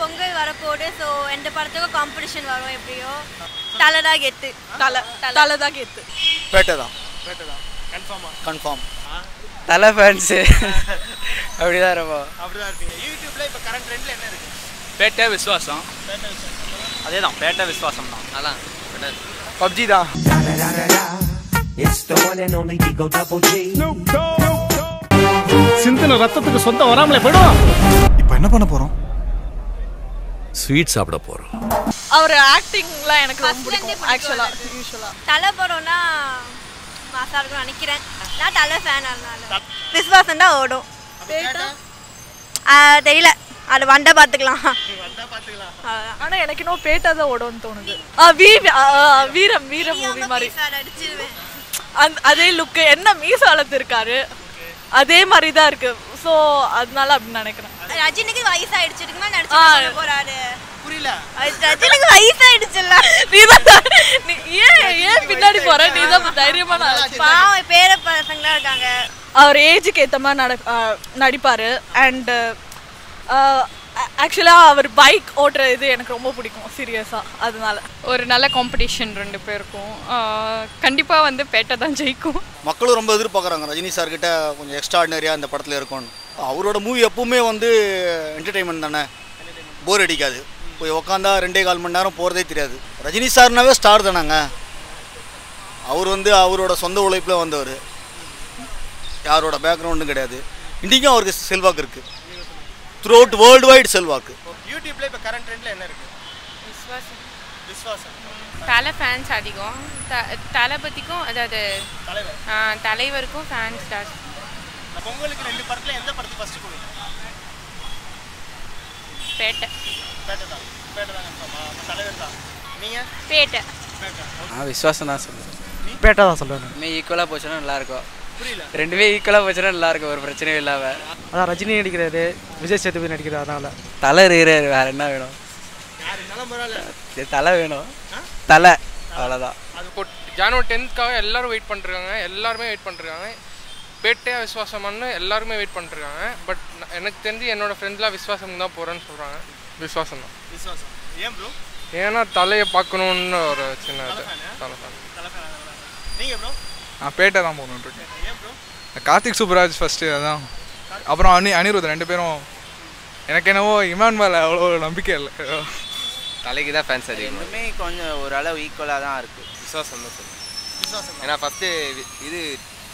பொங்கல் வரப்போகுது ஸோ எந்த படத்துக்கும் காம்படிஷன் வரும் எப்படியோ. தலை தான் கெத்து. தலை தலை. தான் கேத்து. பேட்டை தான் பேட்டை தான் கன்ஃபார்மா கன்ஃபார்ம் தலை ஃபேன்ஸு அப்படிதான் இருப்போம் அப்படிதான் இருப்பீங்க. யூடியூப்ல இப்போ கரண்ட் ட்ரெண்ட்ல என்ன இருக்கு? பேட்டை விசுவாசம். பேட்டை விஷயம் அதே தான் பேட்டை விசுவாசம் தான். நல்லா பப்ஜி தான். சிந்தின ரத்தத்துக்கு சொந்தம் வராமலே போயிடும் இப்போ என்ன பண்ண போறோம்? ஸ்வீட் சாப்பிட போகிறோம் அவர் ஆக்டிங்லாம் எனக்கு ரொம்ப பிடிக்கும். ஆக்சுவலா பிடிக்கும். யூஸ்வலா தலை படம்னா மாசா இருக்கும்னு நினைக்கிறேன். நான் தலை ஃபேன் அதனால. விஸ்வாசம் தான் ஓடும். தெரியல. அது வந்த பார்த்துக்கலாம் வந்தா பாத்துக்கலாம். அவ்வளவுதான். ஆனா எனக்கு இன்னும் பேட்டா தான் ஓடும்னு தோணுது. வீ வீரம் வீரம் மூவி மாதிரி. அந்த அதே லுக்கு என்ன மீச வளர்த்துருக்காரு அதே மாதிரி தான் இருக்கு. ஸோ அதனால அப்படின்னு நினைக்கிறேன். ரஜினிக்கு வயசாயிடுச்சு. ஆ. நடிச்சு போறாரு. அது ரஜினிக்கு வயசாயிடுச்சுல்ல. நீ தான் நீ ஏன் ஏன் பின்னாடி போற? நீ தான் தைரியமான ஆளு. பாவம் பேர பசங்களா இருக்காங்க. அவர் ஏஜுக்கு ஏற்ற மாதிரி நட நடிப்பார். அண்டு ஆக்சுவலாக அவர் பைக் ஓட்டுற இது எனக்கு ரொம்ப பிடிக்கும் சீரியஸாக அதனால. ஒரு நல்ல காம்படிஷன் ரெண்டு பேருக்கும். கண்டிப்பாக வந்து பேட்டை தான் ஜெயிக்கும். மக்களும் ரொம்ப எதிர்பார்க்குறாங்க. ரஜினி சார் கிட்ட கொஞ்சம் எக்ஸ்ட்ராடினரியாக இந்த படத்தில் இருக்கும்னு. அவரோட மூவி எப்பவுமே வந்து என்டர்டெயின்மெண்ட் தானே? போர் அடிக்காது. போய் உக்காந்தா ரெண்டே கால் மணி நேரம் போகிறதே தெரியாது. ரஜினி சார்னாவே ஸ்டார் தானாங்க. அவர் வந்து அவரோட சொந்த உழைப்பில் வந்தவர். யாரோட பேக்ரவுண்டும் கிடையாது. இன்றைக்கும் அவருக்கு செல்வாக்கு இருக்குது த்ரூ அவுட் வேர்ல்டு வைடு செல்வாக்கு யூடியூப்ல இப்போ கரண்ட் ட்ரெண்ட்ல என்ன இருக்கு? விஸ்வாசம். விஸ்வாசம். தலை ஃபேன்ஸ் அதிகம். த தளபதிக்கும் அதாவது தலைவருக்கும் ஃபேன்ஸ் ஜாஸ்தி பொங்கலுக்கு ரெண்டு படத்துல எந்த படத்துக்கு ஃபர்ஸ்ட் கொடுங்க பேட்டை. பேட்டை தான். பேட்டை தான் கன்ஃபார்மா தலைவர் தான் நீங்க பேட்டை பேட்டை நான் விஸ்வாசம் தான் சொல்லுவேன். பேட்டா தான் சொல்லுவேன் ரெண்டுமே ஈக்குவலாக போச்சுன்னா நல்லாயிருக்கும் புரியல. ரெண்டுமே ஈக்குவலாக போச்சுன்னா நல்லாயிருக்கும் ஒரு பிரச்சனையும் இல்லாமல் அதான் ரஜினி நடிக்கிறாரு விஜய் சேதுபதி நடிக்கிறாரு அதனால. தலை இருக்கிறாரு வேறு என்ன வேணும்? தலை வேணும். தலை அவ்வளோதான் அது ஜானுவரி டென்த்க்காக எல்லாரும் வெயிட் பண்ணிருக்காங்க. எல்லாருமே வெயிட் பண்ணிருக்காங்க. பேட்டையா விஸ்வாசம்னு எல்லாருமே வெயிட் பண்ணிருக்காங்க. பட் எனக்கு தெரிஞ்சு என்னோட ஃப்ரெண்ட்ஸ்லாம் விஸ்வாசம் தான் போகிறேன்னு சொல்கிறாங்க விஸ்வாசம் தான் விஸ்வாசம் ஏன் ப்ரோ ஏன்னா தலையை பார்க்கணுன்னு ஒரு சின்ன இது. தலை fan. தலை fan அதனால. நீங்க ப்ரோ நான் பேட்டை தான் போகணும் ஏன் ப்ரோ கார்த்திக் சுப்ராஜ் ஃபஸ்ட்டு அதான் அப்புறம் அனி அனிருத் ரெண்டு பேரும். எனக்கு என்னவோ இமான் மேலே அவ்வளோ நம்பிக்கை இல்லை. தலைக்கு தான் ஃபேன்ஸ் அதிகம். ரெண்டுமே கொஞ்சம் ஓரளவு ஈக்குவலாக தான் இருக்குது விசுவாசம் தான் சொல்லுவேன் ஏன்னா ஃபஸ்ட்டு இது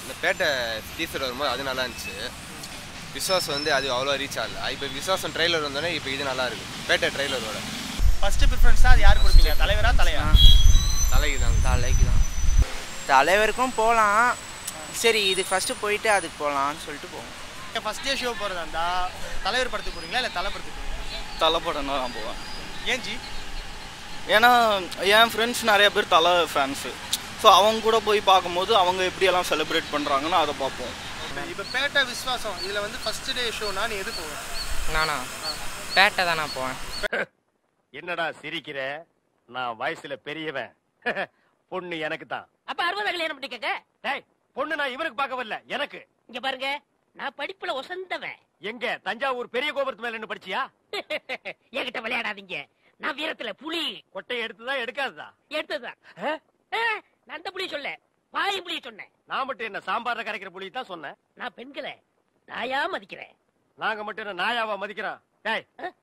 இந்த பேட்டை டீசர் வரும்போது அது நல்லா இருந்துச்சு. விஸ்வாசம் வந்து அது அவ்வளோ ரீச் ஆகல. இப்போ விஸ்வாசம் ட்ரெய்லர் வந்தோடனே இப்போ இது நல்லா இருக்கு. பேட்டை ட்ரெய்லரோட ஃபர்ஸ்ட் ப்ரிஃபரன்ஸ் அது யார் கொடுப்பீங்க? தலைவரா தலையா? தலைக்கு தான். தலைக்கு தான் தலைவருக்கும் போகலாம் சரி இது ஃபஸ்ட்டு போயிட்டு அதுக்கு போகலான்னு சொல்லிட்டு போவோம். ஃபர்ஸ்ட் டே ஷோ போறதா இருந்தா தலைவர் படத்துக்கு போறீங்களா இல்ல தலை படத்துக்கு போறீங்களா? தலை படம் தான் நான் போவேன். ஏன் ஜி? ஏன்னா என் ஃப்ரெண்ட்ஸ் நிறைய பேர் தலை ஃபேன்ஸு ஸோ அவங்க கூட போய் பார்க்கும்போது அவங்க எப்படியெல்லாம் செலிப்ரேட் பண்ணுறாங்கன்னு அதை பார்ப்போம். இப்போ பேட்டை விஸ்வாசம் இதுல வந்து ஃபர்ஸ்ட் டே ஷோனா நீ எது போவ? நானா? பேட்டை தான் நான் போவேன். என்னடா சிரிக்கிற? நான் வயசுல பெரியவன். பொண்ணு எனக்கு தான். அப்ப அறுபது கல்யாணம் பண்ணி கேட்க டேய் பொண்ணு நான் இவனுக்கு பார்க்க வரல எனக்கு. இங்க பாருங்க நான் படிப்புல ஒசந்தவன். எங்க தஞ்சாவூர் பெரிய கோபுரத்து மேல என்ன படிச்சியா? என்கிட்ட விளையாடாதீங்க. நான் வீரத்துல புலி. கொட்டையை எடுத்துதான் எடுக்காததா? எடுத்ததுதான். ஆ, நான் அந்த புலி சொல்ல. பாய் புலி சொன்னேன். நான் மட்டும் என்ன சாம்பார்ல கரைக்கிற புலி தான் சொன்னேன்? நான் பெண்களை நாயா மதிக்கிறேன். நாங்க மட்டும் என்ன நாயாவா மதிக்கிறோம்? டேய்